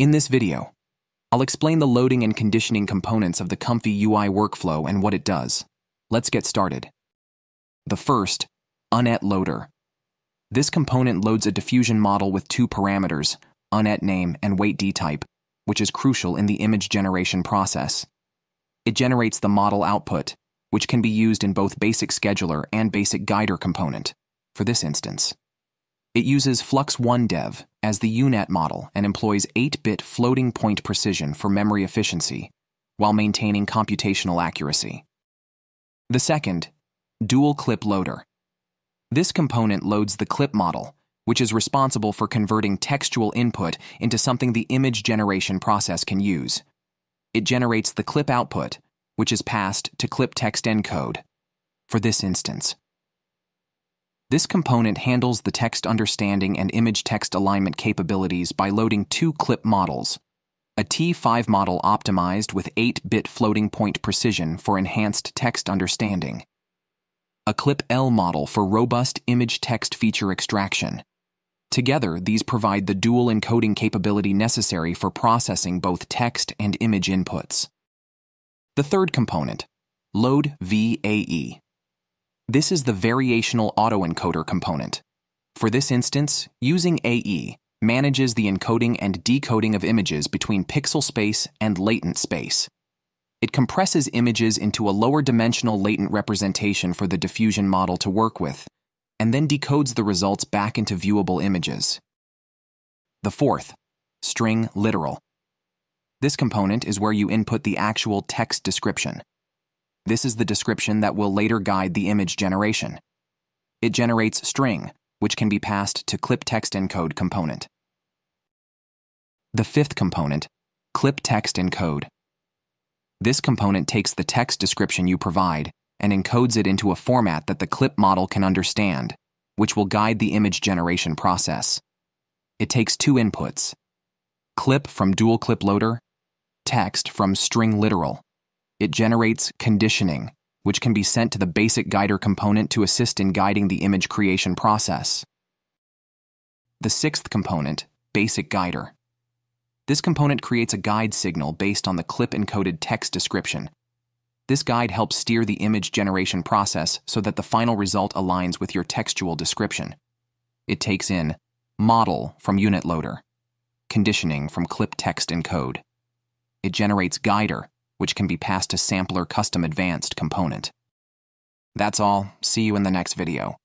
In this video, I'll explain the loading and conditioning components of the Comfy UI workflow and what it does. Let's get started. The first, unet loader. This component loads a diffusion model with two parameters, unet name and weight d type, which is crucial in the image generation process. It generates the model output, which can be used in both basic scheduler and basic guider component, for this instance. It uses Flux1Dev as the UNet model and employs 8-bit floating point precision for memory efficiency, while maintaining computational accuracy. The second, Dual Clip Loader. This component loads the clip model, which is responsible for converting textual input into something the image generation process can use. It generates the clip output, which is passed to clip text encode. For this instance, this component handles the text understanding and image text alignment capabilities by loading two clip models, a T5 model optimized with 8-bit floating point precision for enhanced text understanding, a clip L model for robust image text feature extraction. Together, these provide the dual encoding capability necessary for processing both text and image inputs. The third component, Load VAE. This is the variational autoencoder component. For this instance, using AE manages the encoding and decoding of images between pixel space and latent space. It compresses images into a lower dimensional latent representation for the diffusion model to work with, and then decodes the results back into viewable images. The fourth, string literal. This component is where you input the actual text description. This is the description that will later guide the image generation. It generates string, which can be passed to clip text encode component. The fifth component, clip text encode. This component takes the text description you provide and encodes it into a format that the clip model can understand, which will guide the image generation process. It takes two inputs, clip from dual clip loader, text from string literal. It generates conditioning, which can be sent to the basic guider component to assist in guiding the image creation process. The sixth component, basic guider. This component creates a guide signal based on the clip encoded text description. This guide helps steer the image generation process so that the final result aligns with your textual description. It takes in model from unet loader, conditioning from clip text encode. It generates guider, which can be passed to sampler custom advanced component. That's all. See you in the next video.